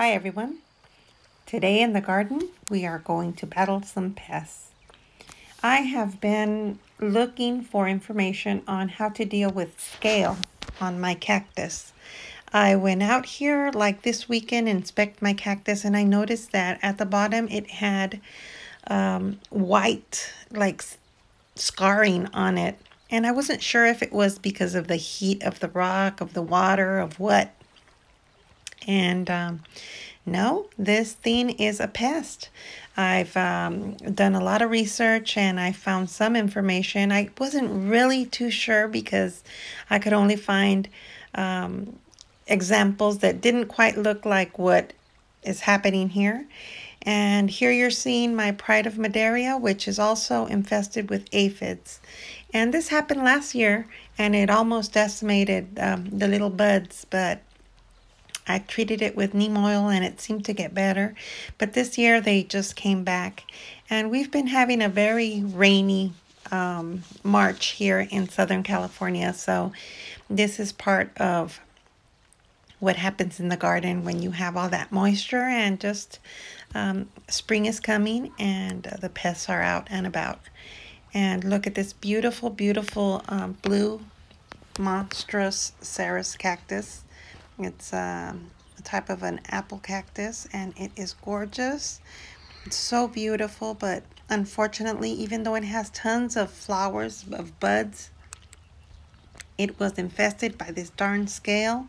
Hi everyone. Today in the garden we are going to battle some pests. I have been looking for information on how to deal with scale on my cactus. I went out here like this weekend inspect my cactus and I noticed that at the bottom it had um, white like scarring on it and I wasn't sure if it was because of the heat of the rock, of the water, of what. And um, no, this thing is a pest. I've um, done a lot of research and I found some information. I wasn't really too sure because I could only find um, examples that didn't quite look like what is happening here. And here you're seeing my Pride of Madeira, which is also infested with aphids. And this happened last year, and it almost decimated um, the little buds, but I treated it with neem oil and it seemed to get better. But this year they just came back. And we've been having a very rainy um, March here in Southern California. So this is part of what happens in the garden when you have all that moisture and just um, spring is coming and the pests are out and about. And look at this beautiful, beautiful um, blue monstrous Cereus cactus. It's um, a type of an apple cactus and it is gorgeous. It's so beautiful, but unfortunately, even though it has tons of flowers, of buds, it was infested by this darn scale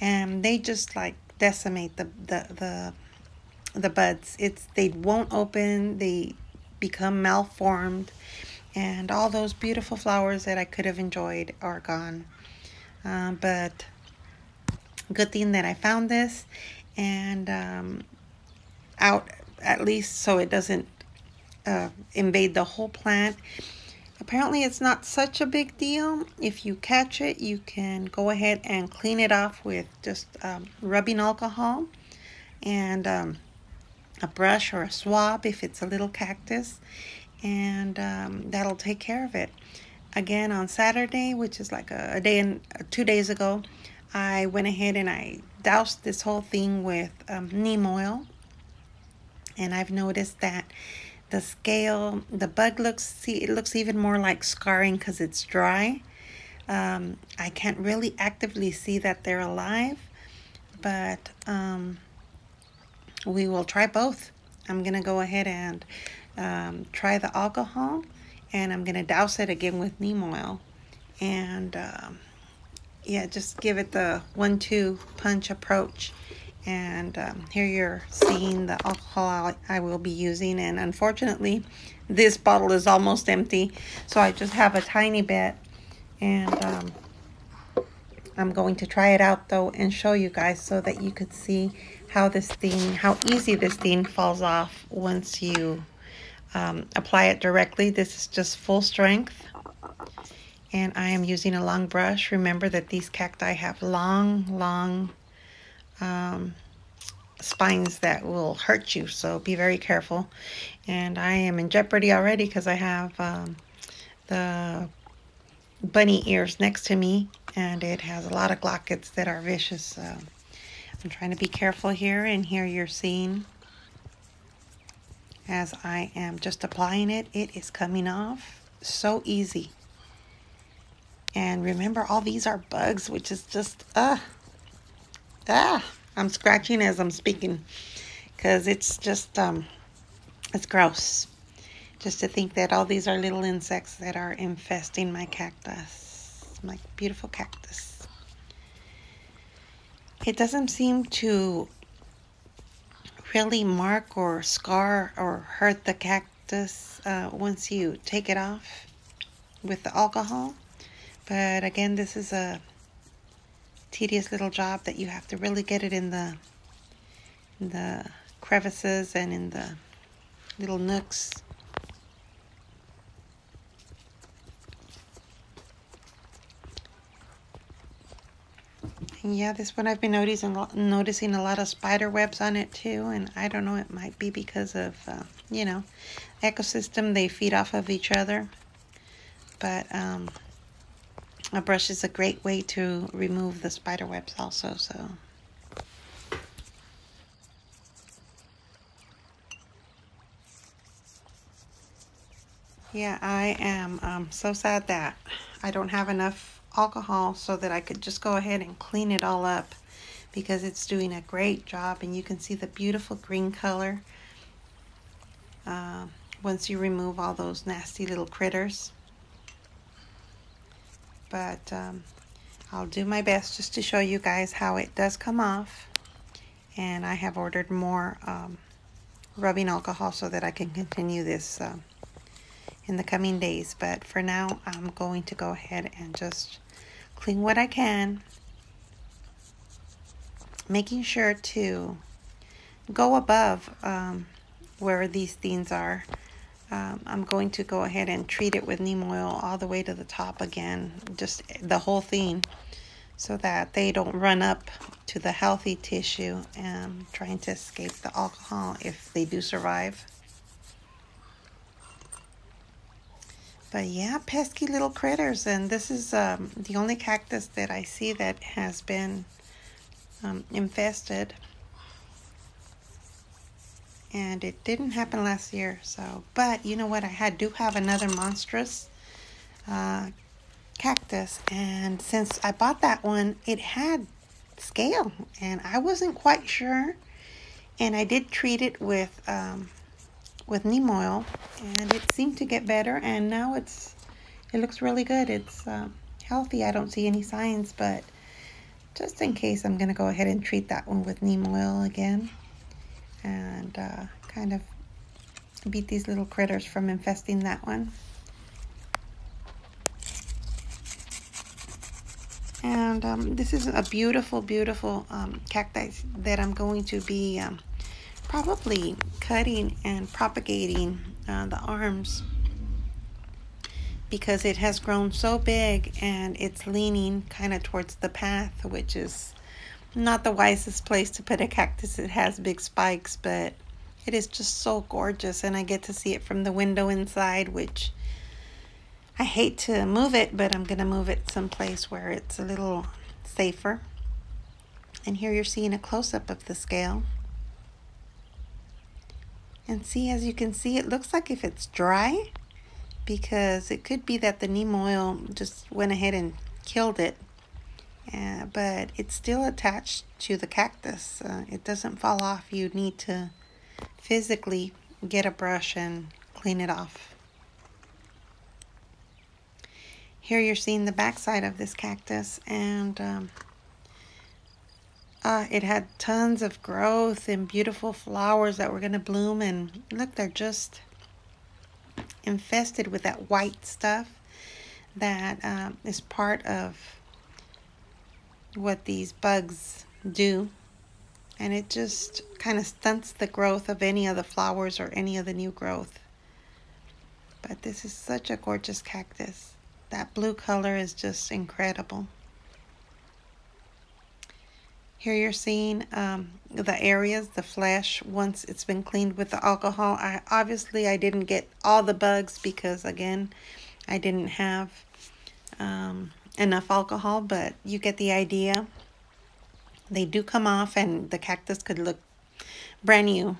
and they just like decimate the, the, the, the buds. It's, they won't open, they become malformed and all those beautiful flowers that I could have enjoyed are gone. Um, but good thing that I found this and um, out at least so it doesn't uh, invade the whole plant. Apparently it's not such a big deal. If you catch it, you can go ahead and clean it off with just um, rubbing alcohol and um, a brush or a swab if it's a little cactus and um, that'll take care of it. Again, on Saturday, which is like a, a day and uh, two days ago, I went ahead and I doused this whole thing with um, neem oil. And I've noticed that the scale, the bug looks, see, it looks even more like scarring because it's dry. Um, I can't really actively see that they're alive, but um, we will try both. I'm going to go ahead and um, try the alcohol and I'm going to douse it again with neem oil. And um, yeah, just give it the one-two punch approach. And um, here you're seeing the alcohol I will be using. And unfortunately, this bottle is almost empty. So I just have a tiny bit. And um, I'm going to try it out though and show you guys so that you could see how this thing, how easy this thing falls off once you um, apply it directly. This is just full strength. And I am using a long brush. Remember that these cacti have long, long um, spines that will hurt you. So be very careful. And I am in jeopardy already because I have um, the bunny ears next to me. And it has a lot of glochids that are vicious. So I'm trying to be careful here. And here you're seeing as I am just applying it, it is coming off so easy. And remember, all these are bugs, which is just, ah, ah, I'm scratching as I'm speaking because it's just, um, it's gross. Just to think that all these are little insects that are infesting my cactus, my beautiful cactus. It doesn't seem to really mark or scar or hurt the cactus uh, once you take it off with the alcohol. But again, this is a tedious little job that you have to really get it in the in the crevices and in the little nooks Yeah, this one I've been noticing noticing a lot of spider webs on it too, and I don't know, it might be because of, uh, you know, ecosystem, they feed off of each other. But um, a brush is a great way to remove the spider webs also, so. Yeah, I am um, so sad that I don't have enough alcohol so that I could just go ahead and clean it all up because it's doing a great job and you can see the beautiful green color uh, once you remove all those nasty little critters. But um, I'll do my best just to show you guys how it does come off. And I have ordered more um, rubbing alcohol so that I can continue this uh, in the coming days. But for now, I'm going to go ahead and just clean what I can. Making sure to go above um, where these things are. Um, I'm going to go ahead and treat it with neem oil all the way to the top again, just the whole thing, so that they don't run up to the healthy tissue and trying to escape the alcohol if they do survive. But yeah, pesky little critters. And this is um, the only cactus that I see that has been um, infested and it didn't happen last year so but you know what I had do have another monstrous uh, cactus and since I bought that one it had scale and I wasn't quite sure and I did treat it with um, with neem oil and it seemed to get better and now it's it looks really good. It's uh, healthy. I don't see any signs but just in case I'm gonna go ahead and treat that one with neem oil again and uh, kind of beat these little critters from infesting that one. And um, this is a beautiful, beautiful um, cacti that I'm going to be um, probably cutting and propagating uh, the arms because it has grown so big and it's leaning kind of towards the path, which is not the wisest place to put a cactus. It has big spikes, but it is just so gorgeous and I get to see it from the window inside, which I hate to move it, but I'm going to move it someplace where it's a little safer. And here you're seeing a close-up of the scale. And see, as you can see, it looks like if it's dry, because it could be that the neem oil just went ahead and killed it but it's still attached to the cactus. Uh, it doesn't fall off. You need to physically get a brush and clean it off. Here you're seeing the backside of this cactus and um, uh, it had tons of growth and beautiful flowers that were going to bloom and look they're just infested with that white stuff that uh, is part of what these bugs do and it just kind of stunts the growth of any of the flowers or any of the new growth. But this is such a gorgeous cactus. That blue color is just incredible. Here you're seeing um, the areas, the flesh, once it's been cleaned with the alcohol. I Obviously, I didn't get all the bugs because, again, I didn't have um, enough alcohol, but you get the idea. They do come off and the cactus could look brand new.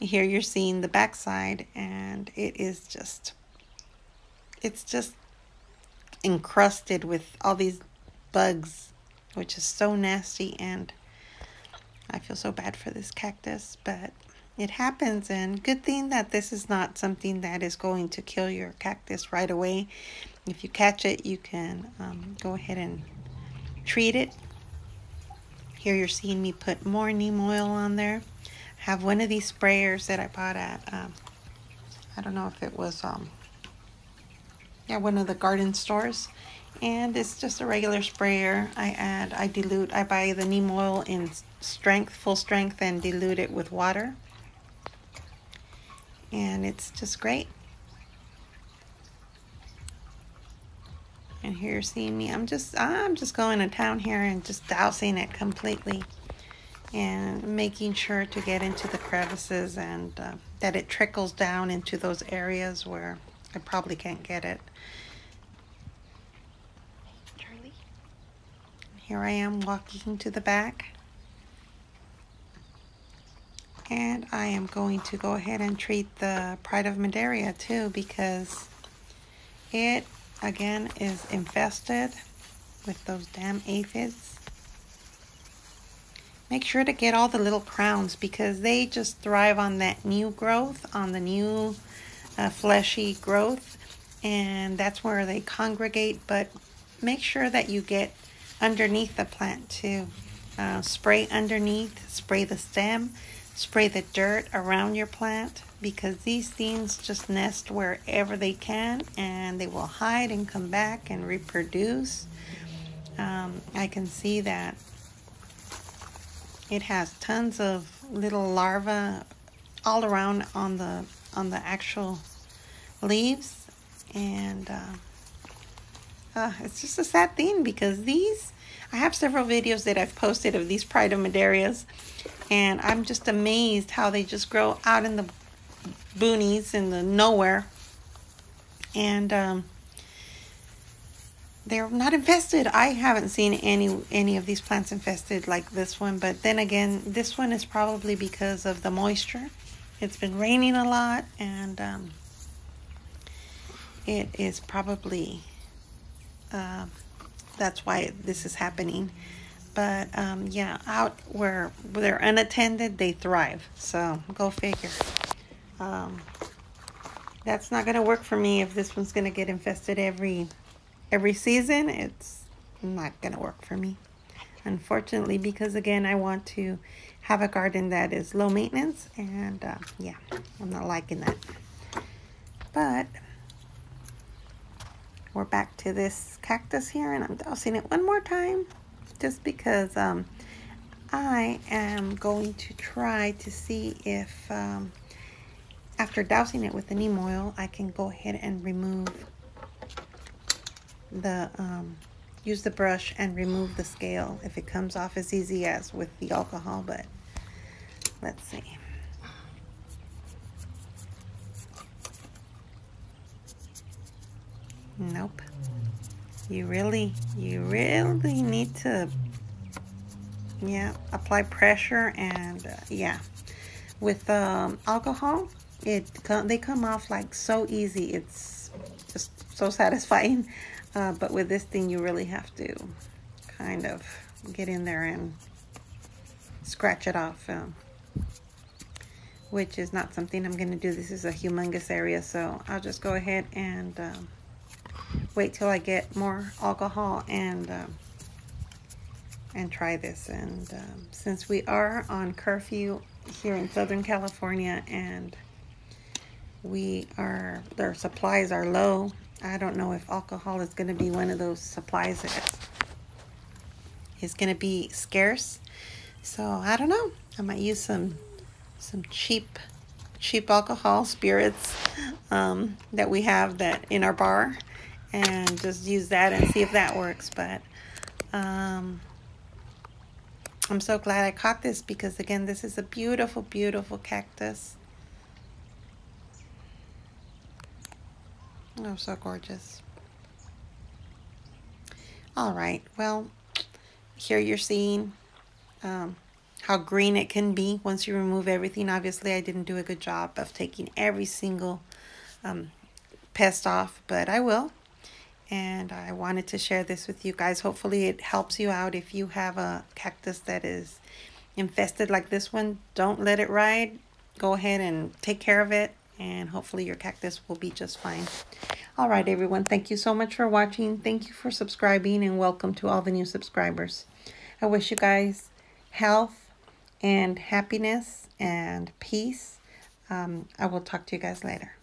Here you're seeing the backside and it is just, it's just encrusted with all these bugs, which is so nasty and I feel so bad for this cactus, but it happens and good thing that this is not something that is going to kill your cactus right away if you catch it, you can um, go ahead and treat it. Here you're seeing me put more neem oil on there. I have one of these sprayers that I bought at, um, I don't know if it was, um, yeah, one of the garden stores. And it's just a regular sprayer. I add, I dilute, I buy the neem oil in strength, full strength, and dilute it with water. And it's just great. And here you're seeing me. I'm just I'm just going to town here and just dousing it completely and making sure to get into the crevices and uh, that it trickles down into those areas where I probably can't get it. Charlie. Here I am walking to the back. And I am going to go ahead and treat the Pride of Madeira too because It, again, is infested with those damn aphids. Make sure to get all the little crowns because they just thrive on that new growth, on the new uh, fleshy growth. And that's where they congregate. But make sure that you get underneath the plant too. Uh, spray underneath, spray the stem, spray the dirt around your plant because these things just nest wherever they can and they will hide and come back and reproduce. Um, I can see that it has tons of little larvae all around on the on the actual leaves and uh, uh, it's just a sad thing because these I have several videos that I've posted of these Pride of Madeiras, and I'm just amazed how they just grow out in the boonies in the nowhere. And um, they're not infested. I haven't seen any any of these plants infested like this one but then again this one is probably because of the moisture. It's been raining a lot and um, it is probably uh, that's why this is happening. But um, yeah, out where, they're unattended, they thrive. So go figure. Um, that's not gonna work for me if this one's gonna get infested every every season. It's not gonna work for me, unfortunately, because again, I want to have a garden that is low maintenance, and uh, yeah, I'm not liking that. But we're back to this cactus here and I'm dousing it one more time just because um, I am going to try to see if um, after dousing it with the neem oil I can go ahead and remove the um, use the brush and remove the scale if it comes off as easy as with the alcohol but let's see Nope. You really, you really need to, yeah, apply pressure and uh, yeah. With um, alcohol, it they come off like so easy. It's just so satisfying. Uh, but with this thing, you really have to kind of get in there and scratch it off. Um, which is not something I'm going to do. This is a humongous area, so I'll just go ahead and um, wait till I get more alcohol and um, and try this. And um, since we are on curfew here in Southern California and we are, their supplies are low, I don't know if alcohol is going to be one of those supplies that is going to be scarce. So I don't know. I might use some some cheap cheap alcohol spirits um, that we have that in our bar and just use that and see if that works. But um, I'm so glad I caught this because, again, this is a beautiful, beautiful cactus. Oh, so gorgeous. All right, well, here you're seeing um, how green it can be once you remove everything. Obviously, I didn't do a good job of taking every single um, pest off, but I will and I wanted to share this with you guys. Hopefully it helps you out if you have a cactus that is infested like this one. Don't let it ride. Go ahead and take care of it and hopefully your cactus will be just fine. All right, everyone. Thank you so much for watching. Thank you for subscribing and welcome to all the new subscribers. I wish you guys health and happiness and peace. Um, I will talk to you guys later.